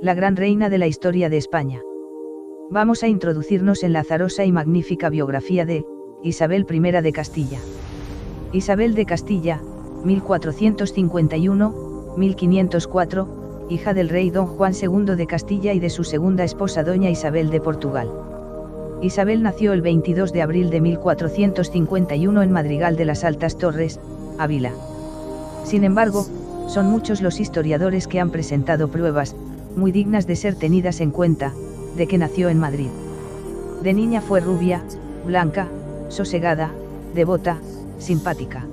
la gran reina de la historia de España. Vamos a introducirnos en la azarosa y magnífica biografía de Isabel I de Castilla. Isabel de Castilla, 1451-1504, hija del rey don Juan II de Castilla y de su segunda esposa doña Isabel de Portugal. Isabel nació el 22 de abril de 1451 en Madrigal de las Altas Torres, Ávila. Sin embargo, son muchos los historiadores que han presentado pruebas, muy dignas de ser tenidas en cuenta, de que nació en Madrid. De niña fue rubia, blanca, sosegada, devota, simpática.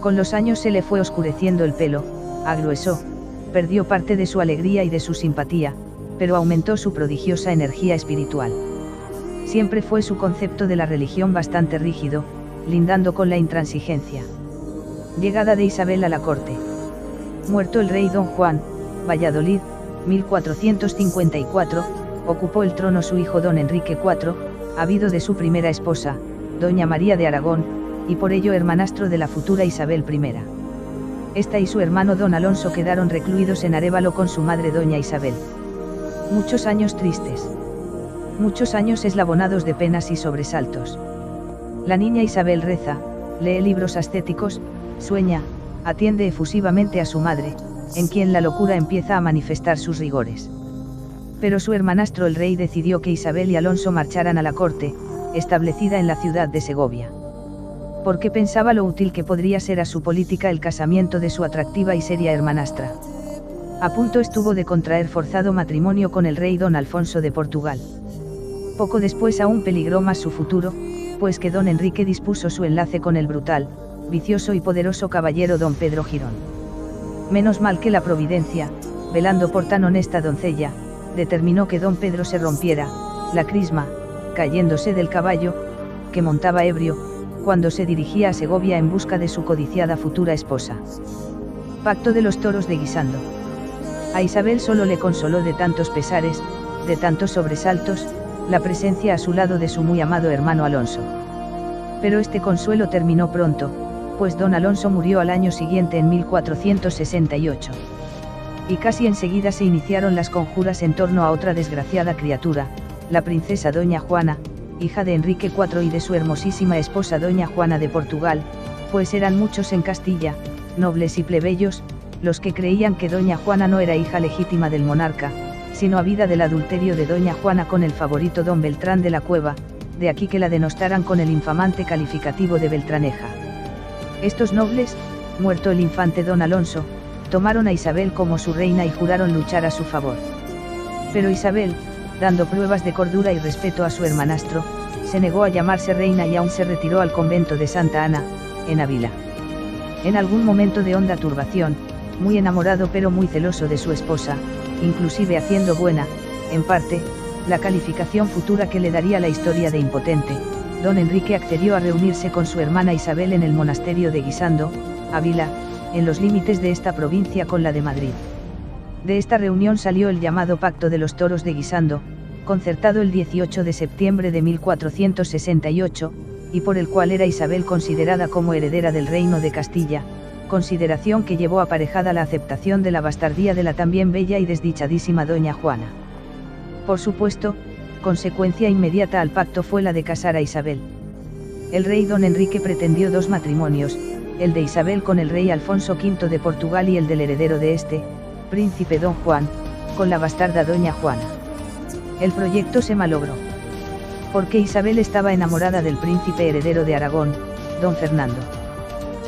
Con los años se le fue oscureciendo el pelo, agruesó, perdió parte de su alegría y de su simpatía, pero aumentó su prodigiosa energía espiritual. Siempre fue su concepto de la religión bastante rígido, lindando con la intransigencia. Llegada de Isabel a la corte. Muerto el rey don Juan, Valladolid, 1454, ocupó el trono su hijo don Enrique IV, habido de su primera esposa, doña María de Aragón, y por ello hermanastro de la futura Isabel I. Esta y su hermano don Alonso quedaron recluidos en Arévalo con su madre doña Isabel. Muchos años tristes. Muchos años eslabonados de penas y sobresaltos. La niña Isabel reza, lee libros ascéticos, sueña, atiende efusivamente a su madre, en quien la locura empieza a manifestar sus rigores. Pero su hermanastro el rey decidió que Isabel y Alonso marcharan a la corte, establecida en la ciudad de Segovia. Porque pensaba lo útil que podría ser a su política el casamiento de su atractiva y seria hermanastra. A punto estuvo de contraer forzado matrimonio con el rey don Alfonso de Portugal. Poco después aún peligró más su futuro, pues que don Enrique dispuso su enlace con el brutal, vicioso y poderoso caballero don Pedro Girón. Menos mal que la providencia, velando por tan honesta doncella, determinó que don Pedro se rompiera, la crisma, cayéndose del caballo, que montaba ebrio, cuando se dirigía a Segovia en busca de su codiciada futura esposa. Pacto de los toros de Guisando. A Isabel solo le consoló de tantos pesares, de tantos sobresaltos, la presencia a su lado de su muy amado hermano Alonso. Pero este consuelo terminó pronto, pues don Alonso murió al año siguiente en 1468. Y casi enseguida se iniciaron las conjuras en torno a otra desgraciada criatura, la princesa doña Juana, hija de Enrique IV y de su hermosísima esposa doña Juana de Portugal, pues eran muchos en Castilla, nobles y plebeyos, los que creían que doña Juana no era hija legítima del monarca, sino habida del adulterio de doña Juana con el favorito don Beltrán de la Cueva, de aquí que la denostaran con el infamante calificativo de Beltraneja. Estos nobles, muerto el infante don Alonso, tomaron a Isabel como su reina y juraron luchar a su favor. Pero Isabel, dando pruebas de cordura y respeto a su hermanastro, se negó a llamarse reina y aún se retiró al convento de Santa Ana, en Ávila. En algún momento de honda turbación, muy enamorado pero muy celoso de su esposa, inclusive haciendo buena, en parte, la calificación futura que le daría la historia de impotente, don Enrique accedió a reunirse con su hermana Isabel en el monasterio de Guisando, Ávila, en los límites de esta provincia con la de Madrid. De esta reunión salió el llamado Pacto de los Toros de Guisando, concertado el 18 de septiembre de 1468, y por el cual era Isabel considerada como heredera del reino de Castilla, consideración que llevó aparejada la aceptación de la bastardía de la también bella y desdichadísima doña Juana. Por supuesto, consecuencia inmediata al pacto fue la de casar a Isabel. El rey don Enrique pretendió dos matrimonios, el de Isabel con el rey Alfonso V de Portugal y el del heredero de este, príncipe don Juan, con la bastarda doña Juana. El proyecto se malogró. Porque Isabel estaba enamorada del príncipe heredero de Aragón, don Fernando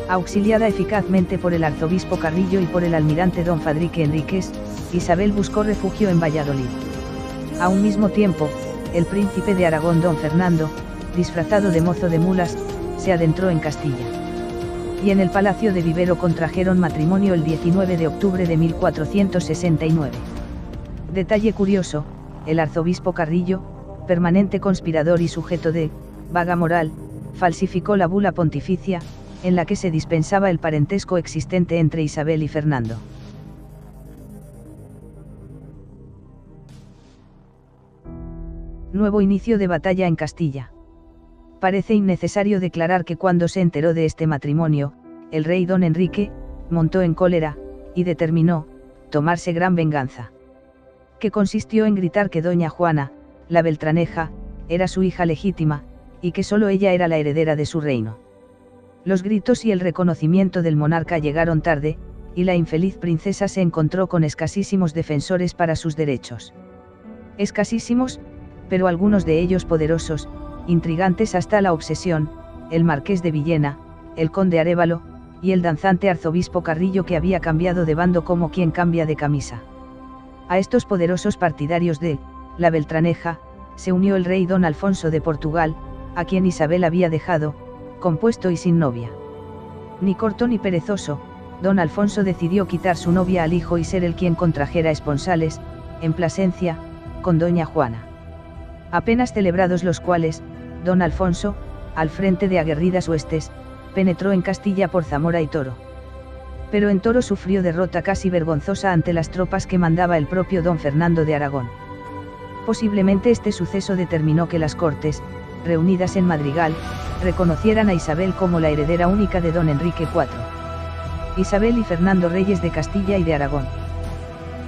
auxiliada eficazmente por el arzobispo Carrillo y por el almirante don Fadrique Enríquez, Isabel buscó refugio en Valladolid. A un mismo tiempo, el príncipe de Aragón don Fernando, disfrazado de mozo de mulas, se adentró en Castilla. Y en el palacio de Vivero contrajeron matrimonio el 19 de octubre de 1469. Detalle curioso, el arzobispo Carrillo, permanente conspirador y sujeto de, vaga moral, falsificó la bula pontificia, en la que se dispensaba el parentesco existente entre Isabel y Fernando. Nuevo inicio de batalla en Castilla. Parece innecesario declarar que cuando se enteró de este matrimonio, el rey don Enrique, montó en cólera, y determinó, tomarse gran venganza. que consistió en gritar que doña Juana, la Beltraneja, era su hija legítima, y que solo ella era la heredera de su reino. Los gritos y el reconocimiento del monarca llegaron tarde, y la infeliz princesa se encontró con escasísimos defensores para sus derechos. Escasísimos, pero algunos de ellos poderosos, intrigantes hasta la obsesión, el marqués de Villena, el conde Arevalo, y el danzante arzobispo Carrillo que había cambiado de bando como quien cambia de camisa. A estos poderosos partidarios de, la Beltraneja, se unió el rey don Alfonso de Portugal, a quien Isabel había dejado, compuesto y sin novia. Ni corto ni perezoso, don Alfonso decidió quitar su novia al hijo y ser el quien contrajera esponsales, en Plasencia, con doña Juana. Apenas celebrados los cuales, don Alfonso, al frente de aguerridas huestes, penetró en Castilla por Zamora y Toro. Pero en Toro sufrió derrota casi vergonzosa ante las tropas que mandaba el propio don Fernando de Aragón. Posiblemente este suceso determinó que las Cortes, reunidas en Madrigal, reconocieran a Isabel como la heredera única de don Enrique IV. Isabel y Fernando Reyes de Castilla y de Aragón.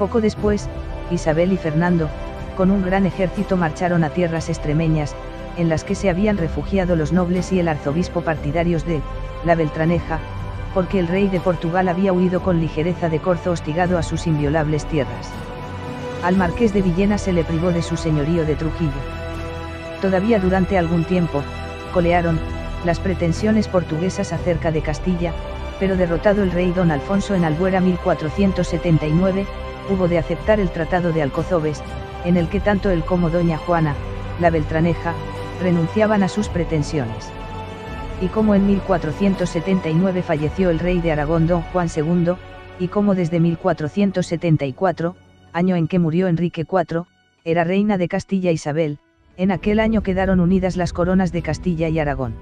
Poco después, Isabel y Fernando, con un gran ejército marcharon a tierras extremeñas, en las que se habían refugiado los nobles y el arzobispo partidarios de, la Beltraneja, porque el rey de Portugal había huido con ligereza de Corzo hostigado a sus inviolables tierras. Al marqués de Villena se le privó de su señorío de Trujillo. Todavía durante algún tiempo, colearon, las pretensiones portuguesas acerca de Castilla, pero derrotado el rey don Alfonso en Albuera 1479, hubo de aceptar el Tratado de Alcozobes, en el que tanto él como doña Juana, la Beltraneja, renunciaban a sus pretensiones. Y como en 1479 falleció el rey de Aragón don Juan II, y como desde 1474, año en que murió Enrique IV, era reina de Castilla Isabel, en aquel año quedaron unidas las coronas de Castilla y Aragón.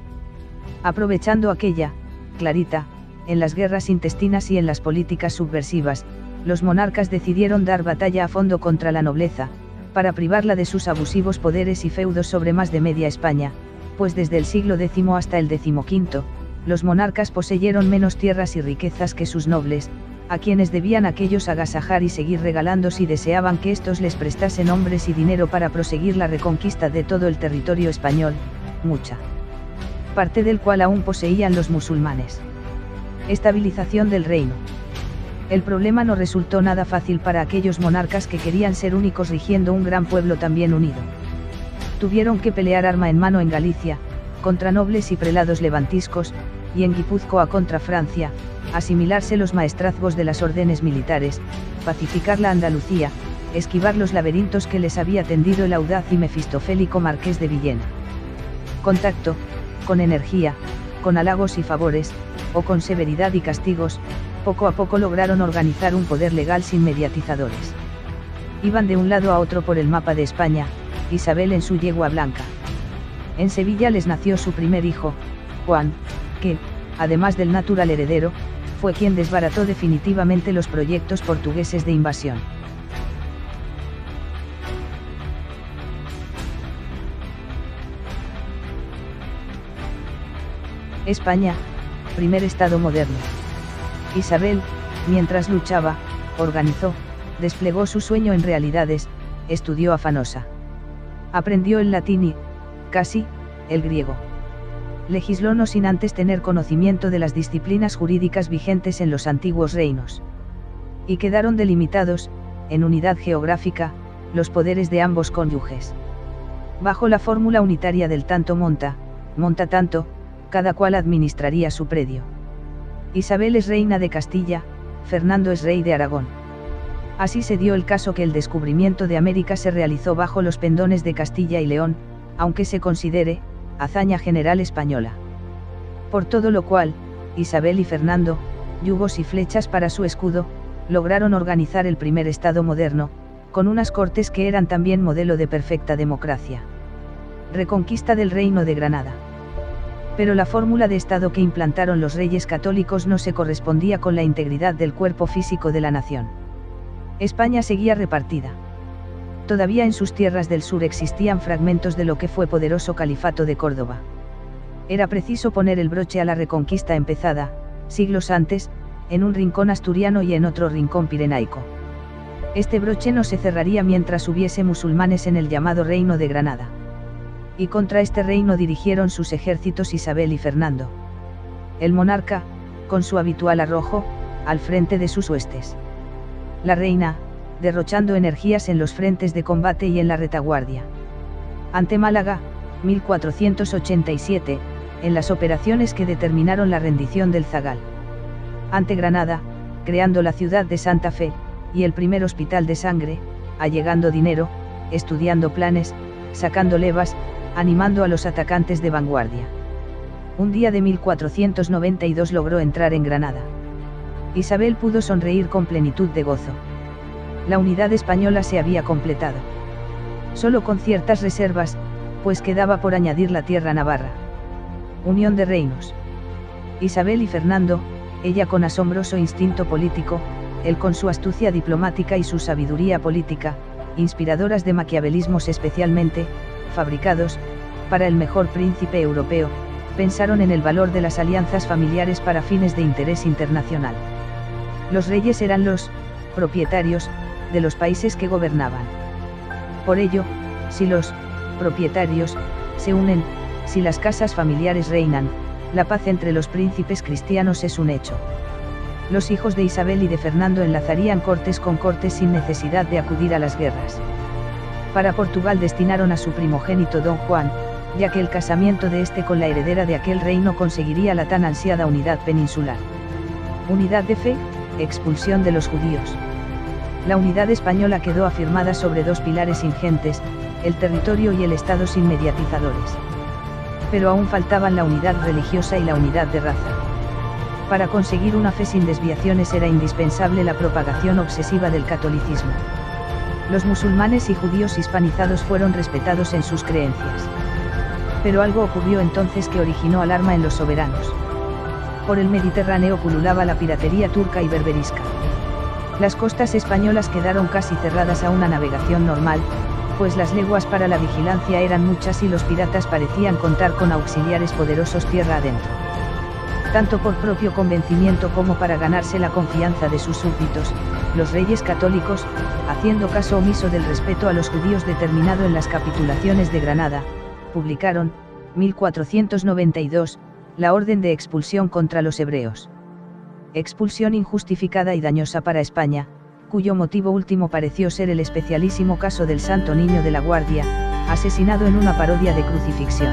Aprovechando aquella, Clarita, en las guerras intestinas y en las políticas subversivas, los monarcas decidieron dar batalla a fondo contra la nobleza, para privarla de sus abusivos poderes y feudos sobre más de media España, pues desde el siglo X hasta el XV, los monarcas poseyeron menos tierras y riquezas que sus nobles, a quienes debían aquellos agasajar y seguir regalando si deseaban que estos les prestasen hombres y dinero para proseguir la reconquista de todo el territorio español, mucha parte del cual aún poseían los musulmanes. Estabilización del reino. El problema no resultó nada fácil para aquellos monarcas que querían ser únicos rigiendo un gran pueblo también unido. Tuvieron que pelear arma en mano en Galicia, contra nobles y prelados levantiscos, y en Guipúzcoa contra Francia, asimilarse los maestrazgos de las órdenes militares, pacificar la Andalucía, esquivar los laberintos que les había tendido el audaz y mefistofélico marqués de Villena. Contacto, con energía, con halagos y favores, o con severidad y castigos, poco a poco lograron organizar un poder legal sin mediatizadores. Iban de un lado a otro por el mapa de España, Isabel en su yegua blanca. En Sevilla les nació su primer hijo, Juan, que, además del natural heredero, fue quien desbarató definitivamente los proyectos portugueses de invasión. España, primer Estado moderno. Isabel, mientras luchaba, organizó, desplegó su sueño en realidades, estudió afanosa. Aprendió el latín y, casi, el griego. Legisló no sin antes tener conocimiento de las disciplinas jurídicas vigentes en los antiguos reinos. Y quedaron delimitados, en unidad geográfica, los poderes de ambos cónyuges. Bajo la fórmula unitaria del tanto monta, monta tanto, cada cual administraría su predio. Isabel es reina de Castilla, Fernando es rey de Aragón. Así se dio el caso que el descubrimiento de América se realizó bajo los pendones de Castilla y León, aunque se considere, hazaña general española. Por todo lo cual, Isabel y Fernando, yugos y flechas para su escudo, lograron organizar el primer Estado moderno, con unas cortes que eran también modelo de perfecta democracia. Reconquista del Reino de Granada pero la fórmula de Estado que implantaron los reyes católicos no se correspondía con la integridad del cuerpo físico de la nación. España seguía repartida. Todavía en sus tierras del sur existían fragmentos de lo que fue poderoso califato de Córdoba. Era preciso poner el broche a la reconquista empezada, siglos antes, en un rincón asturiano y en otro rincón pirenaico. Este broche no se cerraría mientras hubiese musulmanes en el llamado Reino de Granada. Y contra este reino dirigieron sus ejércitos Isabel y Fernando. El monarca, con su habitual arrojo, al frente de sus huestes. La reina, derrochando energías en los frentes de combate y en la retaguardia. Ante Málaga, 1487, en las operaciones que determinaron la rendición del Zagal. Ante Granada, creando la ciudad de Santa Fe, y el primer hospital de sangre, allegando dinero, estudiando planes, sacando levas, animando a los atacantes de vanguardia. Un día de 1492 logró entrar en Granada. Isabel pudo sonreír con plenitud de gozo. La unidad española se había completado. Solo con ciertas reservas, pues quedaba por añadir la tierra navarra. Unión de reinos. Isabel y Fernando, ella con asombroso instinto político, él con su astucia diplomática y su sabiduría política, inspiradoras de maquiavelismos especialmente, fabricados, para el mejor príncipe europeo, pensaron en el valor de las alianzas familiares para fines de interés internacional. Los reyes eran los propietarios de los países que gobernaban. Por ello, si los propietarios se unen, si las casas familiares reinan, la paz entre los príncipes cristianos es un hecho los hijos de Isabel y de Fernando enlazarían cortes con cortes sin necesidad de acudir a las guerras. Para Portugal destinaron a su primogénito don Juan, ya que el casamiento de este con la heredera de aquel reino conseguiría la tan ansiada unidad peninsular. Unidad de fe, expulsión de los judíos. La unidad española quedó afirmada sobre dos pilares ingentes, el territorio y el Estado sin mediatizadores. Pero aún faltaban la unidad religiosa y la unidad de raza. Para conseguir una fe sin desviaciones era indispensable la propagación obsesiva del catolicismo. Los musulmanes y judíos hispanizados fueron respetados en sus creencias. Pero algo ocurrió entonces que originó alarma en los soberanos. Por el Mediterráneo pululaba la piratería turca y berberisca. Las costas españolas quedaron casi cerradas a una navegación normal, pues las leguas para la vigilancia eran muchas y los piratas parecían contar con auxiliares poderosos tierra adentro tanto por propio convencimiento como para ganarse la confianza de sus súbditos, los reyes católicos, haciendo caso omiso del respeto a los judíos determinado en las capitulaciones de Granada, publicaron, 1492, la orden de expulsión contra los hebreos. Expulsión injustificada y dañosa para España, cuyo motivo último pareció ser el especialísimo caso del Santo Niño de la Guardia, asesinado en una parodia de crucifixión.